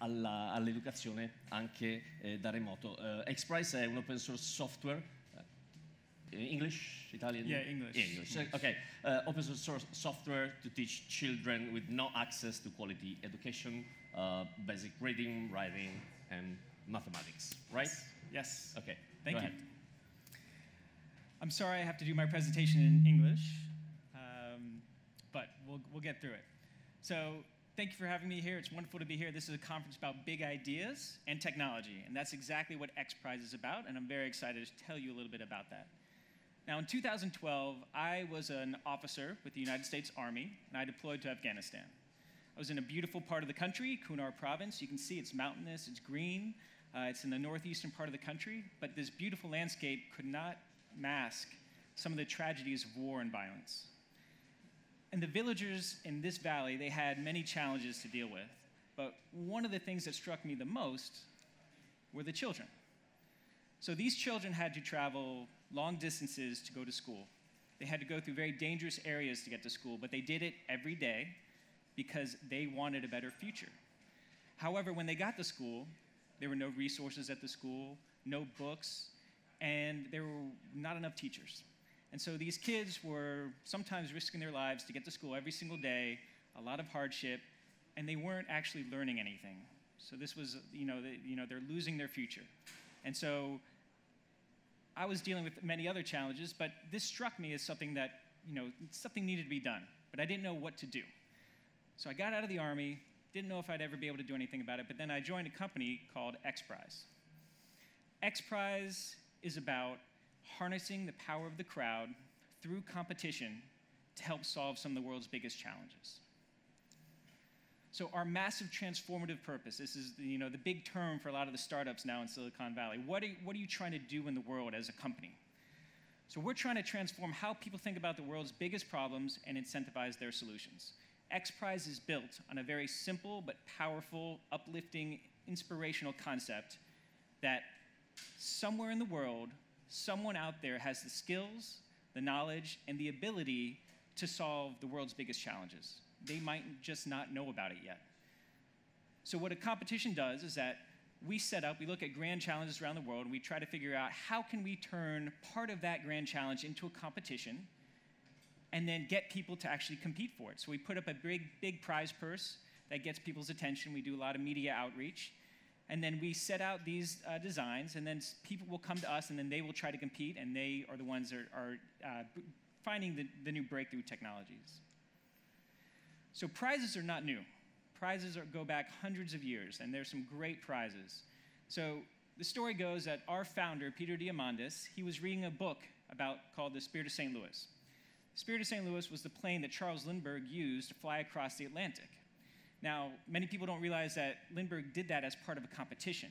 alla, all'educazione anche eh, da remoto. Uh, XPRIZE è un open source software. Uh, English, Italian? Yeah, English. English. English. Okay, uh, open source software to teach children with no access to quality education, uh, basic reading, writing, and mathematics, right? Yes. Okay. Thank go you. ahead. I'm sorry I have to do my presentation in English, um, but we'll, we'll get through it. So, thank you for having me here. It's wonderful to be here. This is a conference about big ideas and technology, and that's exactly what XPRIZE is about, and I'm very excited to tell you a little bit about that. Now, in 2012, I was an officer with the United States Army, and I deployed to Afghanistan. I was in a beautiful part of the country, Kunar province. You can see it's mountainous, it's green, uh, it's in the northeastern part of the country, but this beautiful landscape could not mask some of the tragedies of war and violence. And the villagers in this valley, they had many challenges to deal with, but one of the things that struck me the most were the children. So these children had to travel long distances to go to school. They had to go through very dangerous areas to get to school, but they did it every day because they wanted a better future. However, when they got to school, there were no resources at the school, no books, and there were not enough teachers. And so these kids were sometimes risking their lives to get to school every single day, a lot of hardship, and they weren't actually learning anything. So this was, you know, they, you know, they're losing their future. And so I was dealing with many other challenges, but this struck me as something that, you know, something needed to be done, but I didn't know what to do. So I got out of the army, didn't know if I'd ever be able to do anything about it, but then I joined a company called XPRIZE. XPRIZE is about harnessing the power of the crowd through competition to help solve some of the world's biggest challenges. So our massive transformative purpose, this is the, you know, the big term for a lot of the startups now in Silicon Valley. What are, what are you trying to do in the world as a company? So we're trying to transform how people think about the world's biggest problems and incentivize their solutions. XPRIZE is built on a very simple but powerful, uplifting, inspirational concept that somewhere in the world, someone out there has the skills, the knowledge, and the ability to solve the world's biggest challenges. They might just not know about it yet. So, what a competition does is that we set up, we look at grand challenges around the world, and we try to figure out how can we turn part of that grand challenge into a competition and then get people to actually compete for it. So we put up a big, big prize purse that gets people's attention. We do a lot of media outreach. And then we set out these uh, designs, and then people will come to us, and then they will try to compete, and they are the ones that are, uh, finding the, the new breakthrough technologies. So prizes are not new. Prizes are, go back hundreds of years, and there's some great prizes. So the story goes that our founder, Peter Diamandis, he was reading a book about called The Spirit of St. Louis. Spirit of St. Louis was the plane that Charles Lindbergh used to fly across the Atlantic. Now, many people don't realize that Lindbergh did that as part of a competition.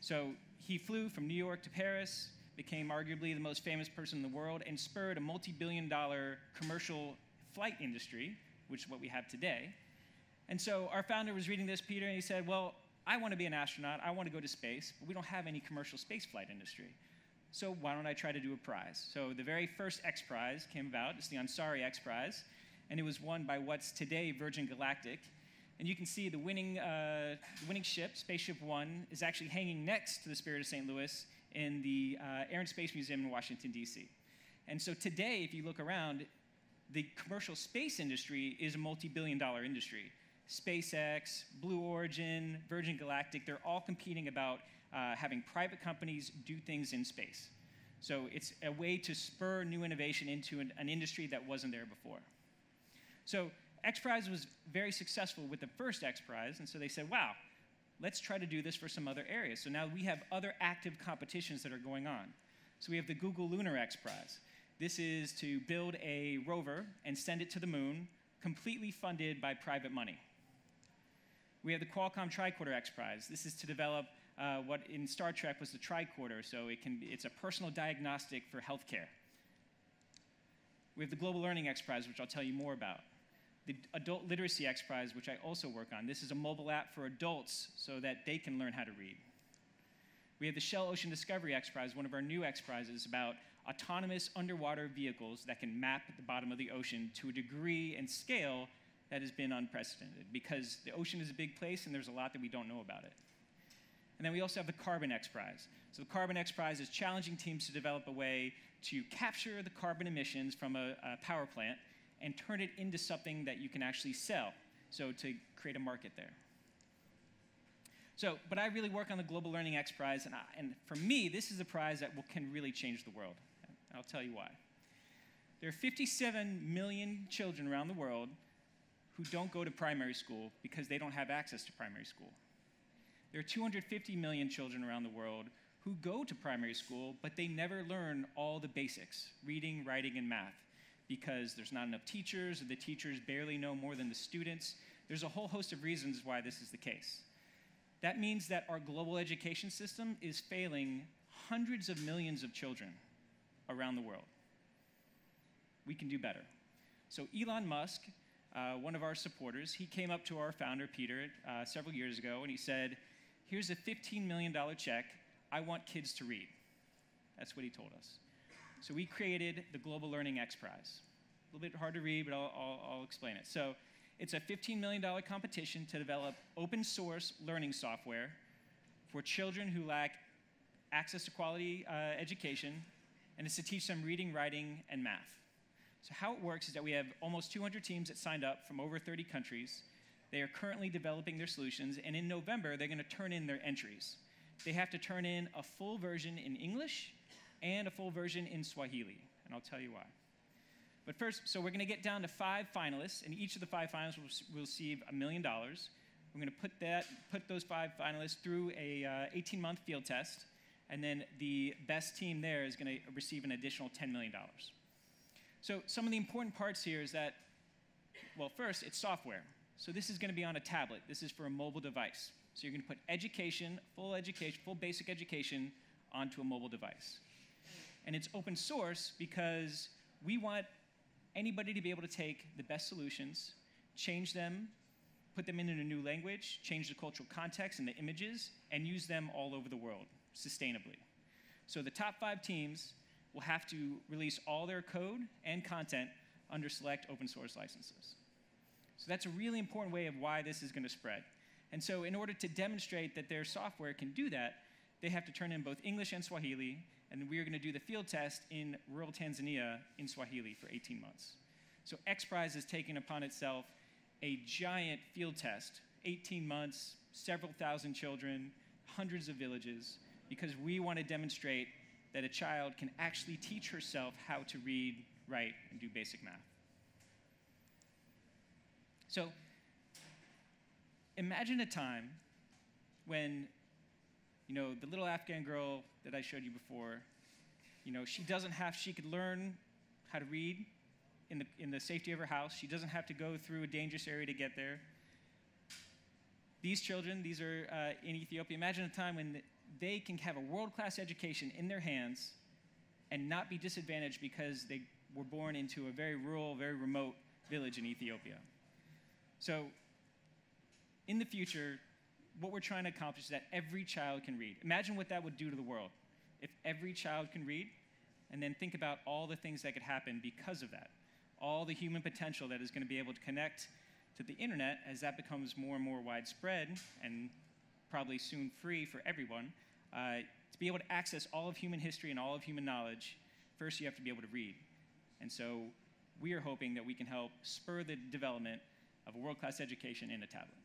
So he flew from New York to Paris, became arguably the most famous person in the world, and spurred a multi billion dollar commercial flight industry, which is what we have today. And so our founder was reading this, Peter, and he said, Well, I want to be an astronaut, I want to go to space, but we don't have any commercial space flight industry. So why don't I try to do a prize? So the very first X Prize came about. It's the Ansari X Prize, and it was won by what's today Virgin Galactic. And you can see the winning, uh, winning ship, Spaceship One, is actually hanging next to the Spirit of St. Louis in the uh, Air and Space Museum in Washington, D.C. And so today, if you look around, the commercial space industry is a multi billion dollar industry. SpaceX, Blue Origin, Virgin Galactic, they're all competing about uh, having private companies do things in space. So it's a way to spur new innovation into an, an industry that wasn't there before. So X Prize was very successful with the first X Prize, and so they said, wow, let's try to do this for some other areas. So now we have other active competitions that are going on. So we have the Google Lunar X Prize. This is to build a rover and send it to the moon, completely funded by private money. We have the Qualcomm Tricorder X Prize. This is to develop uh, what in Star Trek was the tricorder, so it can, it's a personal diagnostic for healthcare. We have the Global Learning X Prize, which I'll tell you more about. The Adult Literacy X Prize, which I also work on. This is a mobile app for adults so that they can learn how to read. We have the Shell Ocean Discovery X Prize, one of our new X Prizes about autonomous underwater vehicles that can map the bottom of the ocean to a degree and scale that has been unprecedented because the ocean is a big place and there's a lot that we don't know about it. And then we also have the Carbon X Prize. So the Carbon X Prize is challenging teams to develop a way to capture the carbon emissions from a, a power plant and turn it into something that you can actually sell. So to create a market there. So, but I really work on the Global Learning X Prize, and, I, and for me, this is a prize that will, can really change the world. I'll tell you why. There are 57 million children around the world who don't go to primary school because they don't have access to primary school. There are 250 million children around the world who go to primary school, but they never learn all the basics reading, writing, and math because there's not enough teachers, or the teachers barely know more than the students. There's a whole host of reasons why this is the case. That means that our global education system is failing hundreds of millions of children around the world. We can do better. So, Elon Musk, uh, one of our supporters, he came up to our founder, Peter, uh, several years ago, and he said, Here's a $15 million check. I want kids to read. That's what he told us. So, we created the Global Learning X Prize. A little bit hard to read, but I'll, I'll, I'll explain it. So, it's a $15 million competition to develop open source learning software for children who lack access to quality uh, education, and it's to teach them reading, writing, and math. So, how it works is that we have almost 200 teams that signed up from over 30 countries. They are currently developing their solutions, and in November, they're going to turn in their entries. They have to turn in a full version in English and a full version in Swahili, and I'll tell you why. But first, so we're going to get down to five finalists, and each of the five finalists will, receive a million dollars. We're going to put that, put those five finalists through a 18-month uh, field test, and then the best team there is going to receive an additional $10 million. So some of the important parts here is that, well, first, it's software. So this is going to be on a tablet. This is for a mobile device. So you're going to put education, full education, full basic education onto a mobile device. And it's open source because we want anybody to be able to take the best solutions, change them, put them in a new language, change the cultural context and the images, and use them all over the world sustainably. So the top five teams will have to release all their code and content under select open source licenses. So that's a really important way of why this is going to spread. And so in order to demonstrate that their software can do that, they have to turn in both English and Swahili, and we are going to do the field test in rural Tanzania in Swahili for 18 months. So XPRIZE is taking upon itself a giant field test, 18 months, several thousand children, hundreds of villages, because we want to demonstrate that a child can actually teach herself how to read, write, and do basic math. So imagine a time when you know, the little Afghan girl that I showed you before, you know, she doesn't have, she could learn how to read in the, in the safety of her house. She doesn't have to go through a dangerous area to get there. These children, these are uh, in Ethiopia. Imagine a time when they can have a world class education in their hands and not be disadvantaged because they were born into a very rural, very remote village in Ethiopia. So, in the future, what we're trying to accomplish is that every child can read. Imagine what that would do to the world if every child can read, and then think about all the things that could happen because of that. All the human potential that is going to be able to connect to the internet as that becomes more and more widespread and probably soon free for everyone. Uh, to be able to access all of human history and all of human knowledge, first you have to be able to read. And so we are hoping that we can help spur the development of a world class education in a tablet.